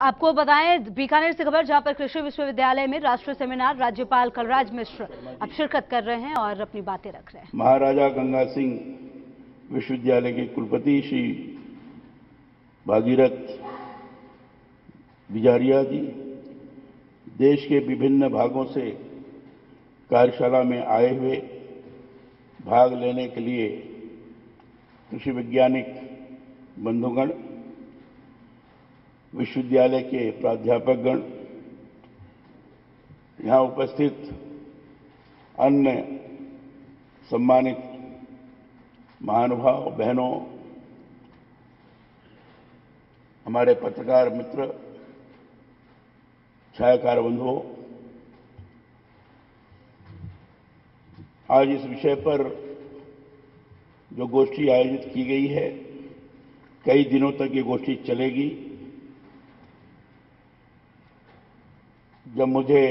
आपको बताएँ, बीकानेर से खबर, जहाँ पर कृषि विश्वविद्यालय में राष्ट्रीय सेमिनार, राज्यपाल कलराज मिश्र अब शिरकत कर रहे हैं और अपनी बातें रख रहे हैं। महाराजा गंगा सिंह विश्वविद्यालय के कुलपति श्री भागीरथ बिजारिया जी, देश के विभिन्न भागों से कार्यशाला में आए हुए भाग लेने के लिए कृषि वैज्ञानिक बंधुगण विश्वविद्यालय के प्राध्यापकगण, यहाँ उपस्थित अन्य सम्मानित महानुभाव बहनों, हमारे पत्रकार मित्र, छायाकार बंधुओं, आज इस विषय पर जो गोष्ठी आयोजित की गई है, कई दिनों तक ये गोष्ठी चलेगी। जब मुझे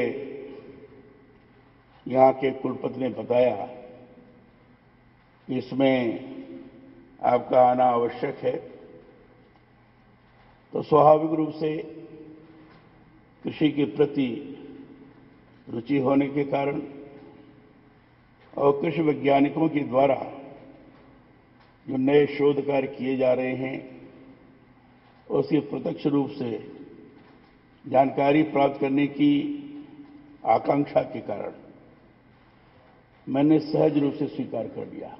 यहाँ के कुलपति ने बताया कि इसमें आपका आना आवश्यक है तो स्वाभाविक रूप से कृषि के प्रति रुचि होने के कारण और कृषि वैज्ञानिकों के द्वारा जो नए शोध कार्य किए जा रहे हैं उसके प्रत्यक्ष रूप से जानकारी प्राप्त करने की आकांक्षा के कारण मैंने सहज रूप से स्वीकार कर लिया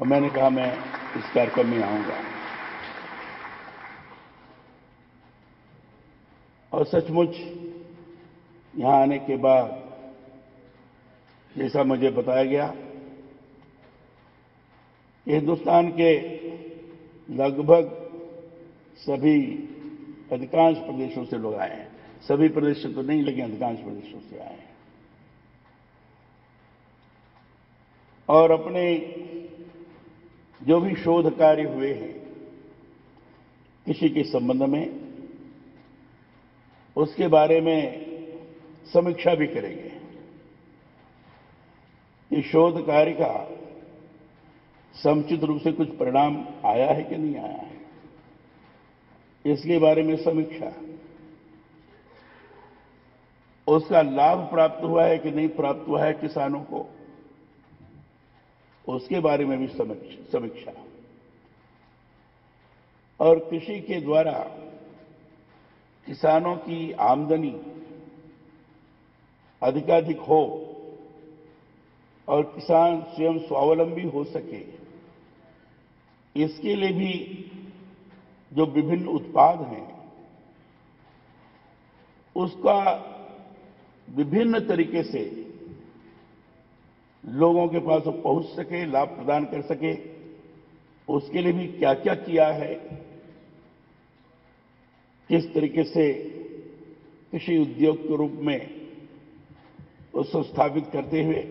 और मैंने कहा, मैं इस कार्यक्रम में आऊँगा। और सचमुच यहाँ आने के बाद जैसा मुझे बताया गया हिंदुस्तान के लगभग सभी अधिकांश प्रदेशों से लोग आए हैं। सभी प्रदेश तो नहीं, लेकिन अधिकांश प्रदेशों से आए हैं। और अपने जो भी शोध कार्य हुए हैं, किसी के संबंध में, उसके बारे में समीक्षा भी करेंगे। इस शोध कार्य का समुचित रूप से कुछ परिणाम आया है कि नहीं आया है? इसके बारे में समीक्षा। उसका लाभ प्राप्त हुआ है कि नहीं प्राप्त हुआ है किसानों को? उसके बारे में भी समीक्षा। और कृषि के द्वारा किसानों की आमदनी अधिकाधिक हो और किसान स्वयं स्वावलंबी हो सके, इसके लिए भी जो विभिन्न उत्पाद हैं, उसका विभिन्न तरीके से लोगों के पास पहुँच सके, लाभ प्रदान कर सके, उसके लिए भी क्या क्या किया है, किस तरीके से कृषि उद्योग के रूप में उसको स्थापित करते हुए